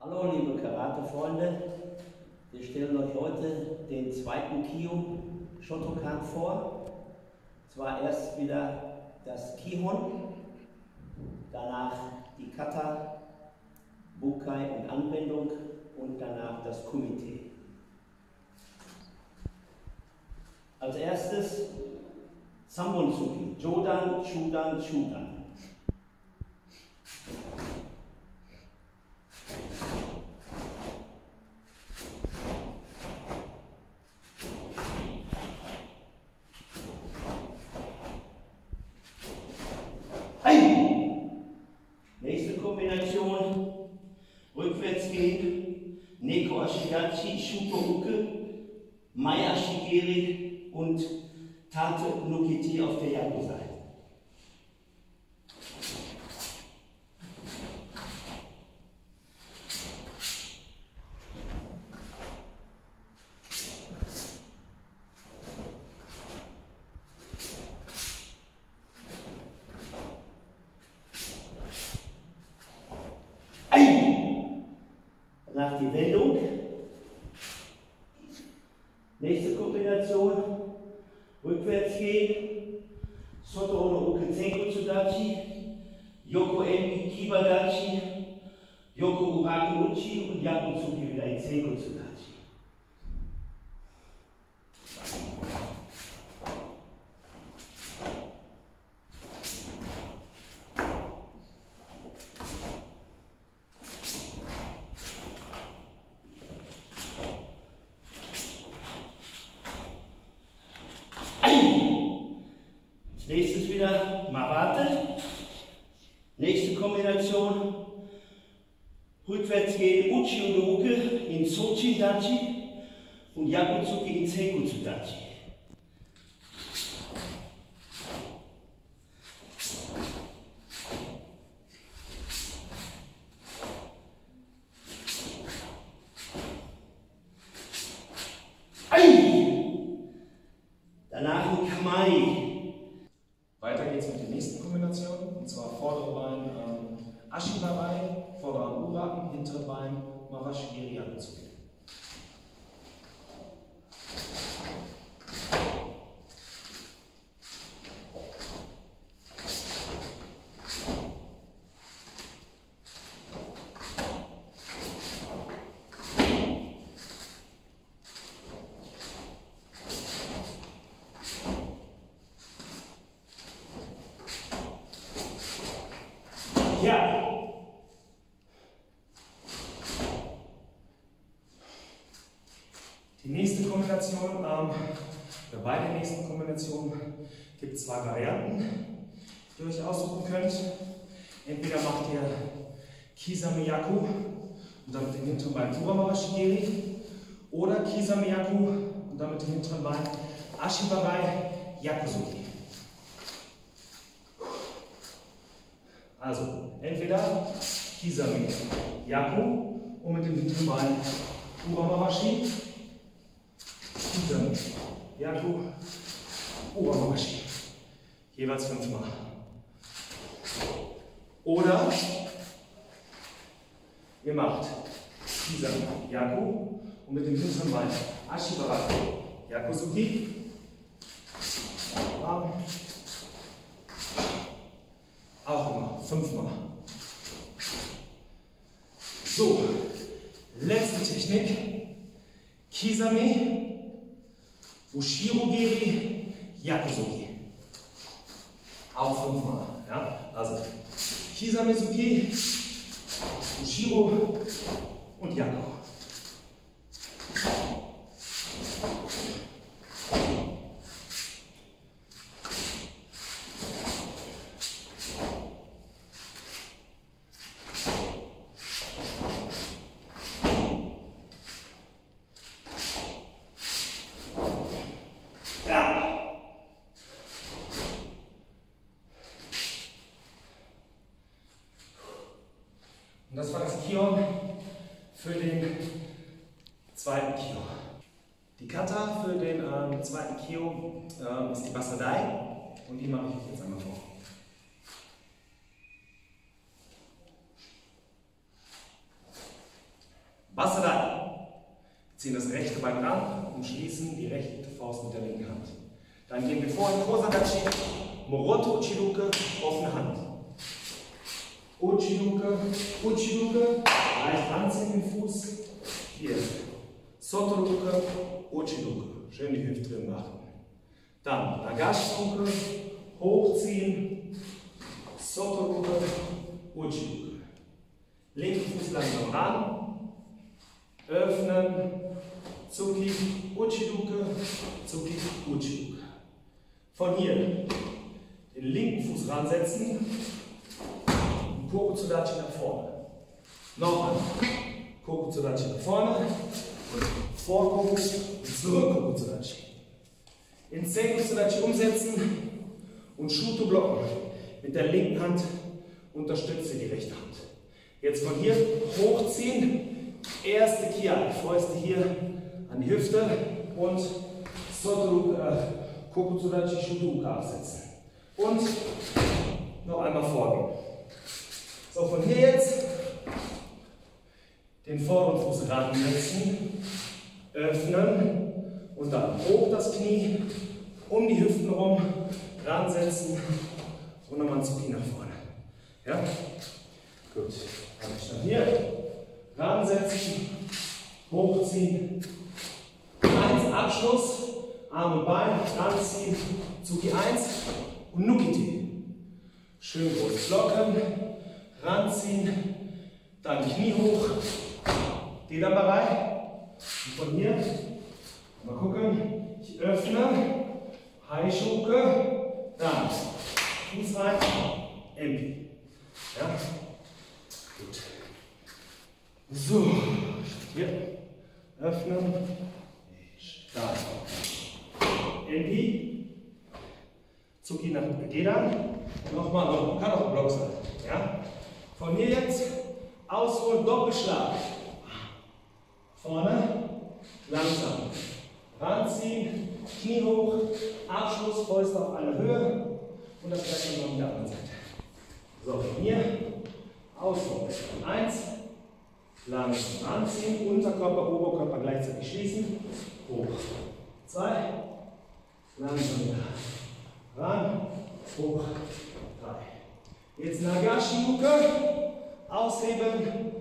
Hallo liebe Karate-Freunde, wir stellen euch heute den zweiten Kyo Shotokan vor. Zwar erst wieder das Kihon, danach die Kata, Bukai und Anwendung und danach das Kumite. Als erstes Sambonsuki, Jodan, Chudan, Chudan. Nächste Kombination. Rückwärts Neko Ashigachi, Shukohuke, Maya Shigeri und Tate Nukiti auf der Yaku-Seite. Ein. Die Wendung. Nächste Kombination. Rückwärts gehen. Soto no Zenko Tsudachi. Yoko Enki Kibadachi. Yoko Uraku Uchi und Yaku Tsuki wieder in Zenko Tsudachi. Als nächstes wieder Mawate. Nächste Kombination. Rückwärts Uke in Sochi Dachi und Yakutsuki in Seikutsu Dachi. Ein. Danach ein Kamai. Weiter geht's mit der nächsten Kombination, und zwar vordere Bein ähm, Ashibarai, vorderer Uraken, hintere Bein Mawashigiri Yakutsuki. Ja. Die nächste Kombination, ähm, oder bei der nächsten Kombination gibt es zwei Varianten, die ihr euch aussuchen könnt. Entweder macht ihr Kisamiyaku und damit den hinteren Bein Kuramawashigiri oder Kisamiyaku und damit den hinteren Bein Ashibarai Yakusuki. Also entweder Kisami Yaku und mit dem hinteren Bein Uramawashi. Kisami Yaku Uramawashi. Jeweils fünfmal. Oder ihr macht Kisami Yaku und mit dem hinteren Bein Ashibarai Yakusuki. Arm. Auch immer. Fünfmal. So, letzte Technik. Kisame, Ushirogiri, Yakusoki. Auch fünfmal. Ja? Also Kisame-Suki, Ushiro und Yaku. Ja. Und das war das Kion für den zweiten Kio. Die Kata für ähm, zweiten Kio ähm, ist die Basadai und die mache ich jetzt einmal vor. Ziehen das rechte Bein ran und schließen die rechte Faust mit der linken Hand. Dann gehen wir vor in Kosadachi, Moroto Uchiluke, offene Hand. Uchiluke, Uchiluke, leicht anziehen den Fuß. Hier. Sotoruke, Uchiluke. Schön die Hüfte drin machen. Dann Nagashi-Uke, hochziehen, Sotoruke, Uchiluke. Linken Fuß langsam ran, öffnen, Zuki, Uchiluke, Zuki, Uchiluke. Von hier den linken Fuß ransetzen, Koko Tsudachi nach vorne. Nochmal. Koko Tsudachi nach vorne und vor Koko und zurück Koko Tsudachi. In Tsudachi umsetzen und Shuto blocken. Mit der linken Hand unterstütze die rechte Hand. Jetzt von hier hochziehen. Erste Kia, Fäuste hier an die Hüfte und Sotoru äh, Koko Tsudachi Shuto absetzen. Und noch einmal vorgehen. So, von hier den vorderen Fuß ransetzen, öffnen und dann hoch das Knie, um die Hüften rum, ransetzen und nochmal ein Zucki nach vorne. Ja? Gut. Dann hier ransetzen, hochziehen, eins Abschluss, Arme, Bein, ranziehen, Zucki 1 und Nukiti. Schön groß blocken, ranziehen, dann Knie hoch, die dabei. Und von hier, mal gucken, ich öffne, Heischuke, dann Fuß rein, empty. Ja? Gut. So, hier, öffnen, da. Empty. Zucki nach Gedan. Nochmal, kann auch ein Block sein. Ja? Von hier jetzt ausholen, Doppelschlag. Vorne, langsam. Ranziehen, Knie hoch, Abschluss, Fäuste auf einer Höhe und das gleiche noch auf der anderen Seite. So, hier, ausholen. Eins, langsam anziehen, Unterkörper, Oberkörper gleichzeitig schließen, hoch. Zwei, langsam wieder. Ran, hoch, drei. Jetzt Nagashi-Luke, ausheben,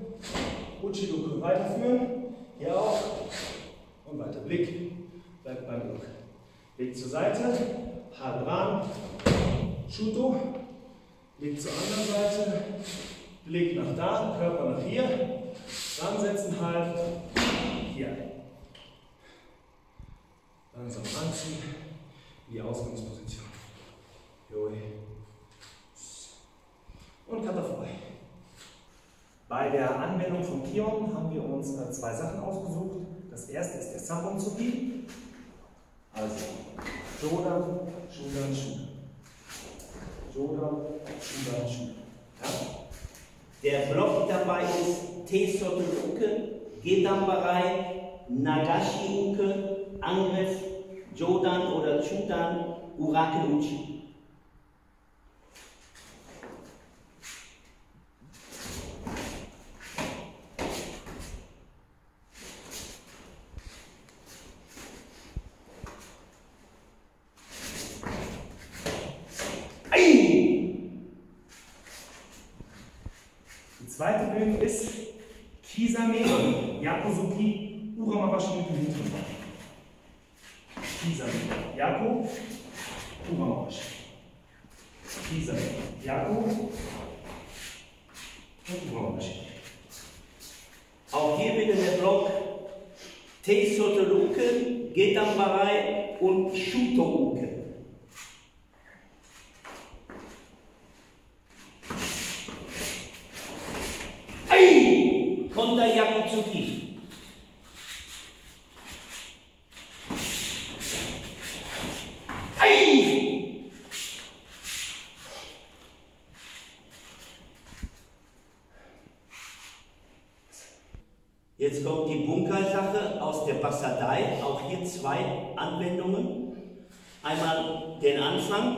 Uchi-Luke weiterführen, hier auch und weiter. Blick, bleibt beim Look. Blick zur Seite, halb ran, Shuto, Blick zur anderen Seite, Blick nach da, Körper nach hier, ransetzen, halb, hier. Langsam ranziehen, in die Ausgangsposition. Joi. Und Kata vorbei. Bei der Anwendung von Kion haben wir uns äh, zwei Sachen ausgesucht. Das erste ist der Sambon Tsuki. Also Shodan, Shodan, Shodan. Shodan, Shodan, Shodan. Ja? Der Block dabei ist T-Sotte Uke, Gedambarei, Nagashi Uke, Angriff, Jodan oder Chudan, Urake Übung ist Kisame Yakuzuki Uramabashi mit dem hinteren Bein. Kisame Yaku Uramabashi. Kisame Yaku und Uramabashi. Auch hier wieder der Block T-Sotte Luke, Gedambarei und Shuto Uke. Ei! Konda Yakutsuki. Ei! Jetzt kommt die Bunker-Sache aus Bassadei. Auch hier zwei Anwendungen. Einmal den Anfang.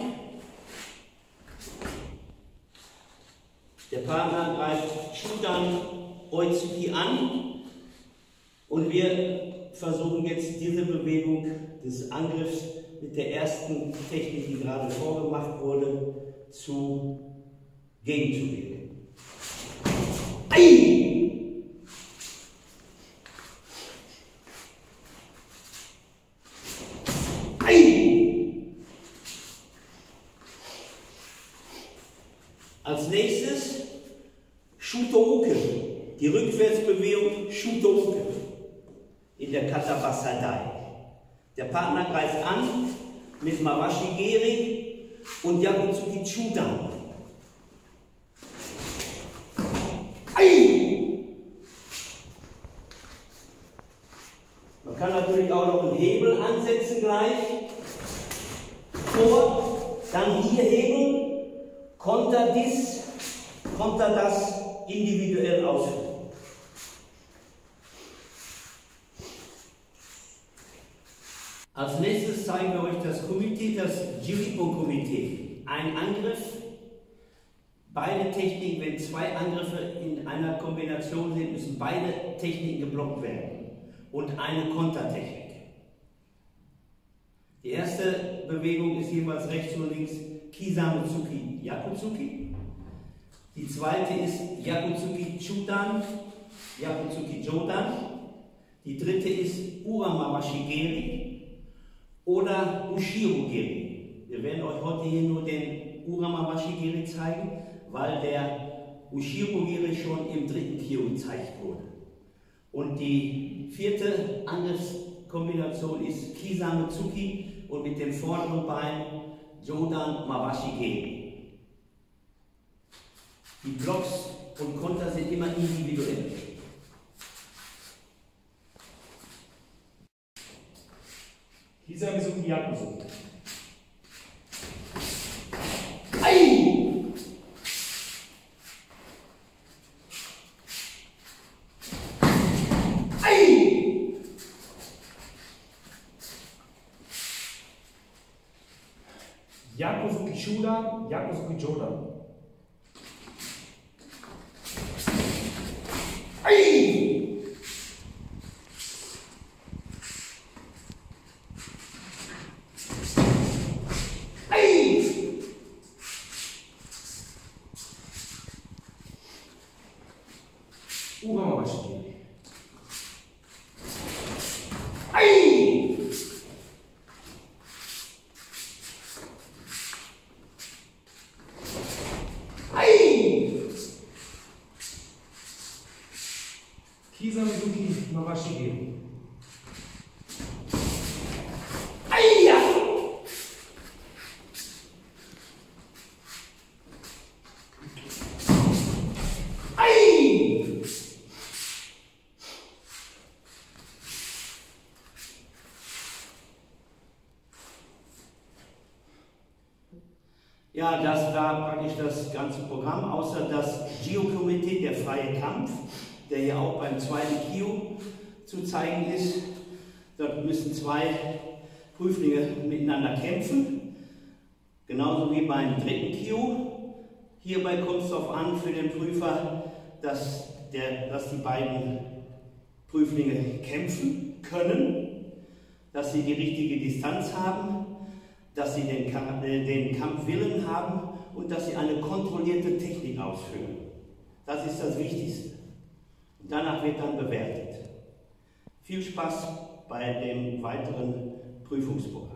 Der Partner greift Shudan Oitsuki an und wir versuchen jetzt diese Bewegung des Angriffs mit der ersten Technik, die gerade vorgemacht wurde, zu gegenzugehen. Ei! Als nächstes Shutouke, die Rückwärtsbewegung Shutouke in der Kata Der Partner greift an mit Geri und Yakutsuki Chudan. Man kann natürlich auch noch einen Hebel ansetzen gleich. Vor, dann hier Hebel, Konter dies, Konter das individuell ausführen. Als nächstes zeigen wir euch das Komitee, das Jiripo-Komitee. Ein Angriff, beide Techniken, wenn zwei Angriffe in einer Kombination sind, müssen beide Techniken geblockt werden. Und eine Kontertechnik. Die erste Bewegung ist jeweils rechts und links Kisametsuki Yakutsuki. Die zweite ist Yakutsuki Chudan, Yakutsuki Jodan. Die dritte ist Uramawashigeri oder Ushirogeri. Wir werden euch heute hier nur den Uramawashigeri zeigen, weil der Ushirogeri schon im dritten Kyo gezeigt wurde. Und die vierte Angriffskombination ist Kisametsuki und mit dem vorderen Bein Jodan Mawashige. Die Blocks und Konter sind immer individuell. Dieser Misuki Yakuzo. Yakuzuki Kisa Mizuki Mawashige. Aia! Ai! Ja, das war praktisch das ganze Programm, außer das Geokomitee, der freie Kampf der hier auch beim zweiten Kio zu zeigen ist. Dort müssen zwei Prüflinge miteinander kämpfen, genauso wie beim dritten Kio. Hierbei kommt es darauf an für den Prüfer, dass, der, dass die beiden Prüflinge kämpfen können, dass sie die richtige Distanz haben, dass sie den, äh, den Kampfwillen haben und dass sie eine kontrollierte Technik ausführen. Das ist das Wichtigste. Danach wird dann bewertet. Viel Spaß bei dem weiteren Prüfungsprogramm.